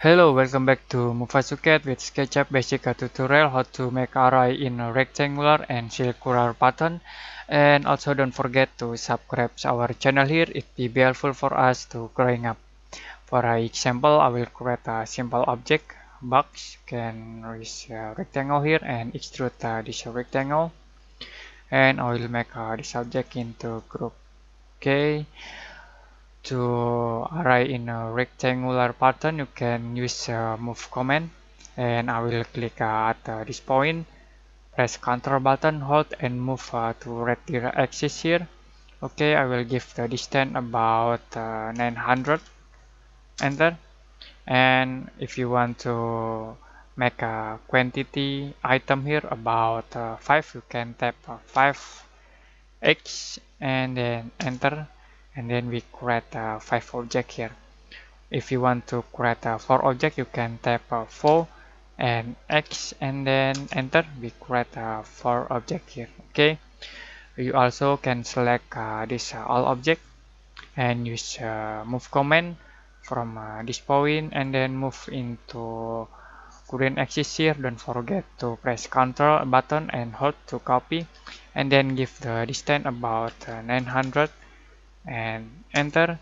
Hello, welcome back to Mufasu CAD with SketchUp basic tutorial how to make array in a rectangular and circular pattern and also don't forget to subscribe to our channel here it be helpful for us to growing up. For example, I will create a simple object box can use a rectangle here and extrude this rectangle and I will make this object into group. Okay to array in a rectangular pattern you can use a move command. And I will click uh, at uh, this point. Press Ctrl button hold and move uh, to red axis here. Okay I will give the distance about uh, 900 enter. And if you want to make a quantity item here about uh, 5 you can tap 5x uh, and then enter and then we create uh, five object here. If you want to create a four object you can type uh, 4 and X and then enter. We create a four object here okay? You also can select uh, this uh, all object and use uh, move command from uh, this point and then move into current axis here. Don't forget to press ctrl button and hold to copy and then give the distance about uh, 900 and enter.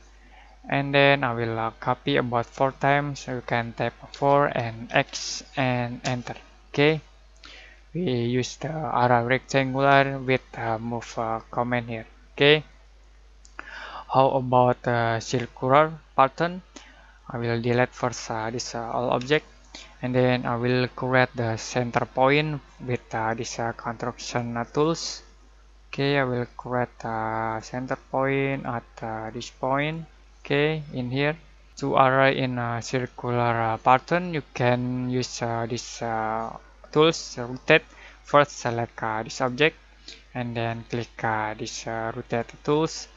And then I will uh, copy about four times. You can type 4 and X and enter. Okay? We use the array rectangular with uh, move uh, command here. Okay? How about uh, circular pattern? I will delete first uh, this uh, all object. And then I will create the center point with uh, this construction tools okay I will create a center point at uh, this point. Okay in here. To array in a circular uh, pattern you can use uh, this uh, tools rotate first select uh, this object and then click uh, this rotate tools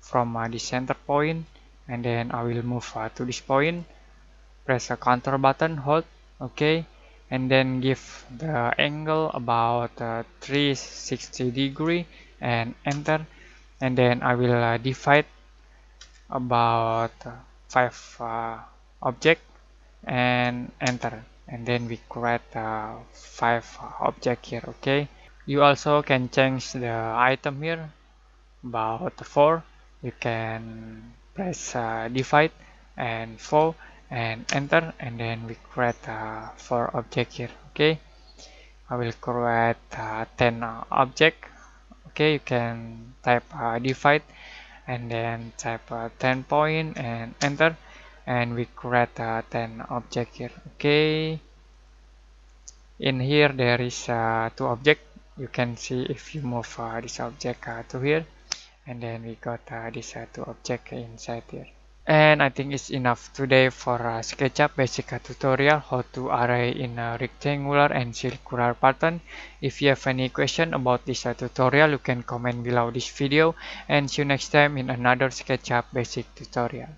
from the center point and then I will move to this point. Press a control button hold. Okay and then give the angle about uh, 360 degree and enter. And then I will uh, divide about uh, five uh, object and enter. And then we create uh, five object here okay? You also can change the item here about four. You can press uh, divide and four and enter and then we create uh, four object here okay? I will create uh, 10 uh, object okay? You can type uh, divide and then type uh, 10 point and enter and we create uh, 10 object here okay? In here there is uh, two object. You can see if you move uh, this object uh, to here and then we got uh, this two object inside here and I think it's enough today for uh, SketchUp basic tutorial how to array in a rectangular and circular pattern. If you have any question about this tutorial, you can comment below this video and see you next time in another SketchUp basic tutorial.